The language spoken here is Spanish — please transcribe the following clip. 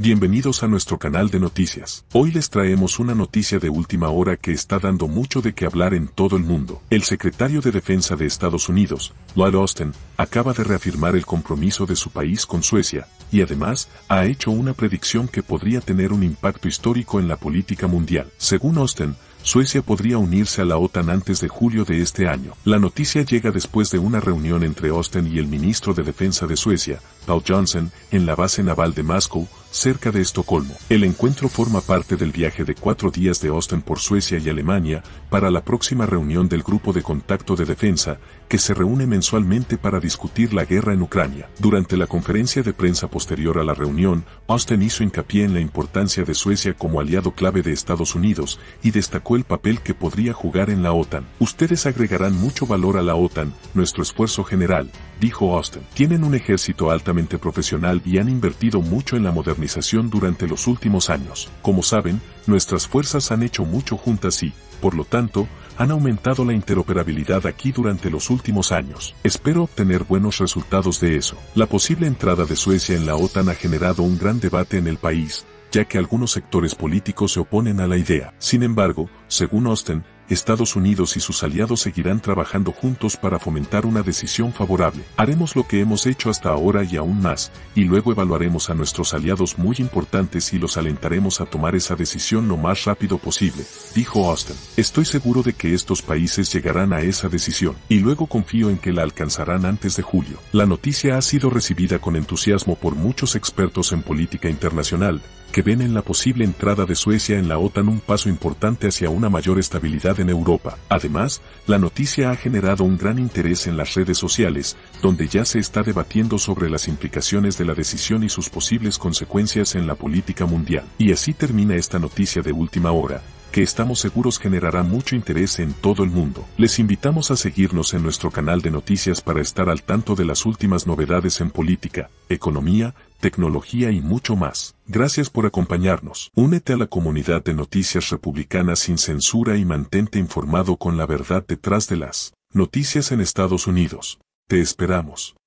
Bienvenidos a nuestro canal de noticias. Hoy les traemos una noticia de última hora que está dando mucho de qué hablar en todo el mundo. El secretario de Defensa de Estados Unidos, Lloyd Austin, acaba de reafirmar el compromiso de su país con Suecia, y además ha hecho una predicción que podría tener un impacto histórico en la política mundial. Según Austin, Suecia podría unirse a la OTAN antes de julio de este año. La noticia llega después de una reunión entre Austin y el ministro de Defensa de Suecia, Paul Johnson, en la base naval de Moscú, cerca de Estocolmo. El encuentro forma parte del viaje de cuatro días de Austin por Suecia y Alemania para la próxima reunión del Grupo de Contacto de Defensa, que se reúne mensualmente para discutir la guerra en Ucrania. Durante la conferencia de prensa posterior a la reunión, Austin hizo hincapié en la importancia de Suecia como aliado clave de Estados Unidos y destacó el papel que podría jugar en la OTAN. Ustedes agregarán mucho valor a la OTAN, nuestro esfuerzo general, dijo Austin. Tienen un ejército altamente profesional y han invertido mucho en la modernización durante los últimos años. Como saben, nuestras fuerzas han hecho mucho juntas y, por lo tanto, han aumentado la interoperabilidad aquí durante los últimos años. Espero obtener buenos resultados de eso. La posible entrada de Suecia en la OTAN ha generado un gran debate en el país, ya que algunos sectores políticos se oponen a la idea. Sin embargo, según Austin, Estados Unidos y sus aliados seguirán trabajando juntos para fomentar una decisión favorable. Haremos lo que hemos hecho hasta ahora y aún más, y luego evaluaremos a nuestros aliados muy importantes y los alentaremos a tomar esa decisión lo más rápido posible, dijo Austin. Estoy seguro de que estos países llegarán a esa decisión, y luego confío en que la alcanzarán antes de julio. La noticia ha sido recibida con entusiasmo por muchos expertos en política internacional, que ven en la posible entrada de Suecia en la OTAN un paso importante hacia una mayor estabilidad en Europa. Además, la noticia ha generado un gran interés en las redes sociales, donde ya se está debatiendo sobre las implicaciones de la decisión y sus posibles consecuencias en la política mundial. Y así termina esta noticia de última hora, que estamos seguros generará mucho interés en todo el mundo. Les invitamos a seguirnos en nuestro canal de noticias para estar al tanto de las últimas novedades en política, economía, tecnología y mucho más. Gracias por acompañarnos. Únete a la comunidad de noticias republicanas sin censura y mantente informado con la verdad detrás de las noticias en Estados Unidos. Te esperamos.